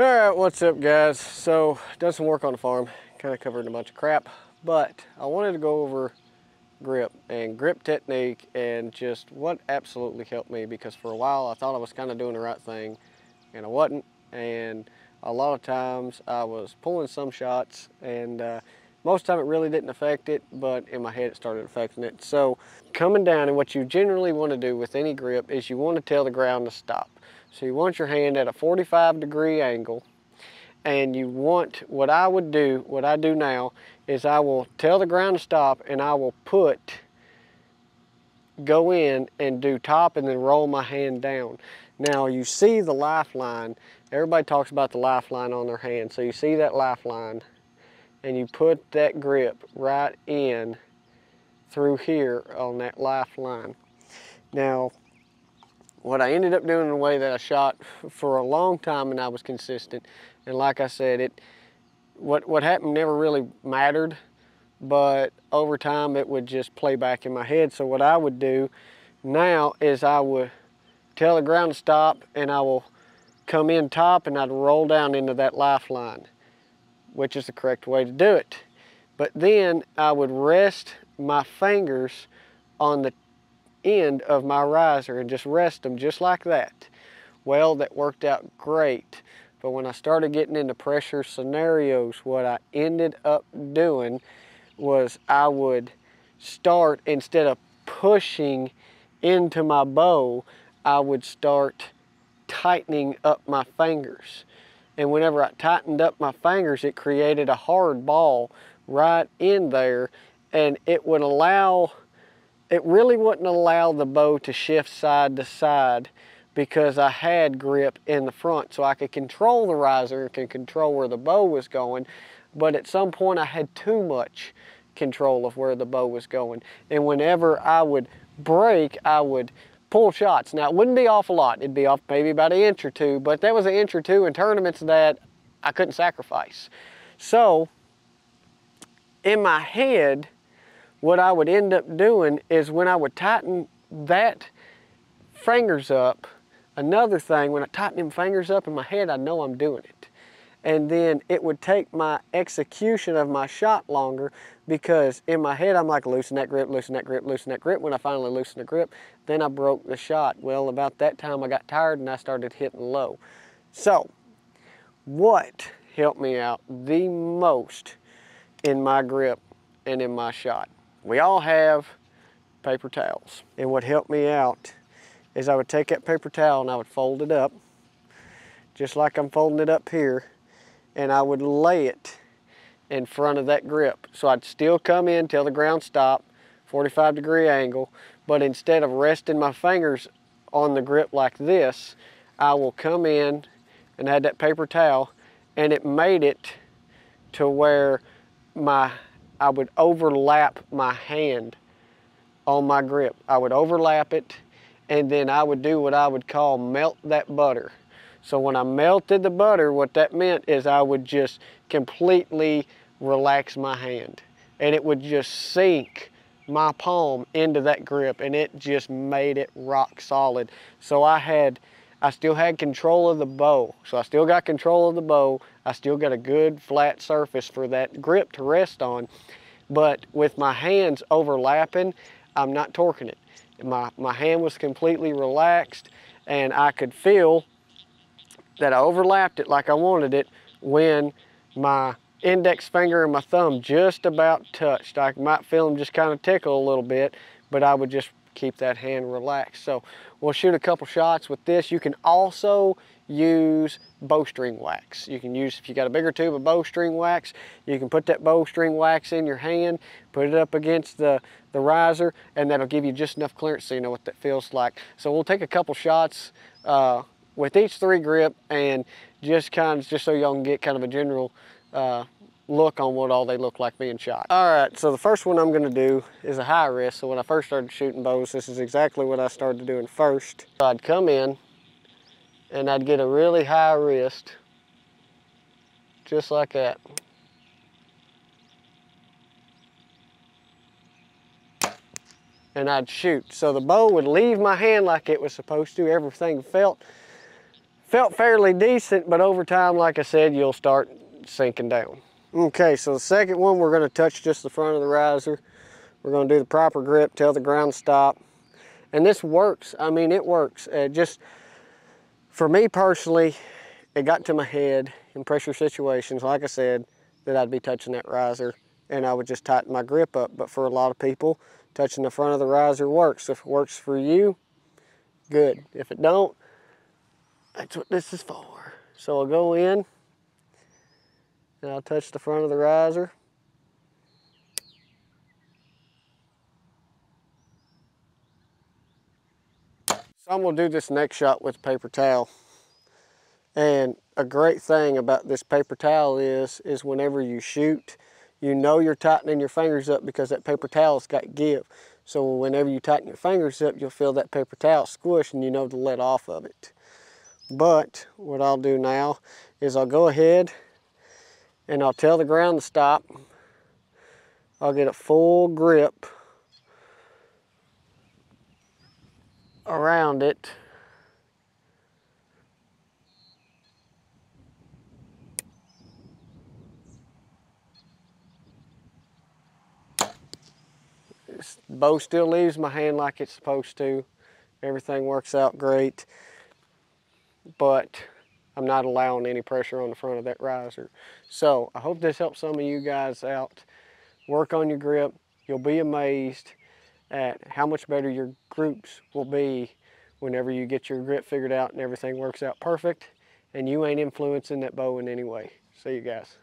All right, what's up guys? So, done some work on the farm, kind of covered a bunch of crap, but I wanted to go over grip and grip technique and just what absolutely helped me because for a while I thought I was kind of doing the right thing and I wasn't and a lot of times I was pulling some shots and uh, most time it really didn't affect it but in my head it started affecting it. So coming down and what you generally want to do with any grip is you want to tell the ground to stop. So you want your hand at a 45 degree angle and you want, what I would do, what I do now, is I will tell the ground to stop and I will put, go in and do top and then roll my hand down. Now you see the lifeline, everybody talks about the lifeline on their hand. So you see that lifeline and you put that grip right in through here on that lifeline. Now, what I ended up doing in the way that I shot for a long time and I was consistent. And like I said, it what, what happened never really mattered, but over time it would just play back in my head. So what I would do now is I would tell the ground to stop and I will come in top and I'd roll down into that lifeline, which is the correct way to do it. But then I would rest my fingers on the end of my riser and just rest them just like that. Well, that worked out great. But when I started getting into pressure scenarios, what I ended up doing was I would start, instead of pushing into my bow, I would start tightening up my fingers. And whenever I tightened up my fingers, it created a hard ball right in there and it would allow it really wouldn't allow the bow to shift side to side because I had grip in the front so I could control the riser and could control where the bow was going. But at some point I had too much control of where the bow was going. And whenever I would break I would pull shots. Now it wouldn't be off a lot. It'd be off maybe about an inch or two but that was an inch or two in tournaments that I couldn't sacrifice. So in my head what I would end up doing is when I would tighten that fingers up, another thing, when I tighten them fingers up in my head, I know I'm doing it. And then it would take my execution of my shot longer because in my head, I'm like, loosen that grip, loosen that grip, loosen that grip. When I finally loosened the grip, then I broke the shot. Well, about that time I got tired and I started hitting low. So, what helped me out the most in my grip and in my shot? We all have paper towels. And what helped me out is I would take that paper towel and I would fold it up, just like I'm folding it up here, and I would lay it in front of that grip. So I'd still come in till the ground stopped, 45 degree angle, but instead of resting my fingers on the grip like this, I will come in and add that paper towel and it made it to where my I would overlap my hand on my grip. I would overlap it and then I would do what I would call melt that butter. So when I melted the butter, what that meant is I would just completely relax my hand and it would just sink my palm into that grip and it just made it rock solid. So I had I still had control of the bow. So I still got control of the bow. I still got a good flat surface for that grip to rest on. But with my hands overlapping, I'm not torquing it. My, my hand was completely relaxed and I could feel that I overlapped it like I wanted it when my index finger and my thumb just about touched. I might feel them just kind of tickle a little bit, but I would just keep that hand relaxed. So we'll shoot a couple shots with this. You can also use bowstring wax. You can use, if you got a bigger tube of bowstring wax, you can put that bowstring wax in your hand, put it up against the, the riser, and that'll give you just enough clearance so you know what that feels like. So we'll take a couple shots uh, with each three grip and just kind of, just so y'all can get kind of a general uh, look on what all they look like being shot. All right, so the first one I'm gonna do is a high wrist. So when I first started shooting bows, this is exactly what I started doing first. So I'd come in and I'd get a really high wrist, just like that. And I'd shoot. So the bow would leave my hand like it was supposed to. Everything felt felt fairly decent, but over time, like I said, you'll start sinking down. Okay, so the second one, we're gonna touch just the front of the riser. We're gonna do the proper grip, tell the ground stop. And this works, I mean, it works. Uh, just, for me personally, it got to my head in pressure situations, like I said, that I'd be touching that riser and I would just tighten my grip up. But for a lot of people, touching the front of the riser works. If it works for you, good. If it don't, that's what this is for. So I'll go in I'll touch the front of the riser. So I'm gonna do this next shot with paper towel. And a great thing about this paper towel is, is whenever you shoot, you know you're tightening your fingers up because that paper towel's got give. So whenever you tighten your fingers up, you'll feel that paper towel squish and you know to let off of it. But what I'll do now is I'll go ahead and I'll tell the ground to stop. I'll get a full grip around it. This bow still leaves my hand like it's supposed to. Everything works out great. But I'm not allowing any pressure on the front of that riser. So I hope this helps some of you guys out. Work on your grip. You'll be amazed at how much better your groups will be whenever you get your grip figured out and everything works out perfect and you ain't influencing that bow in any way. See you guys.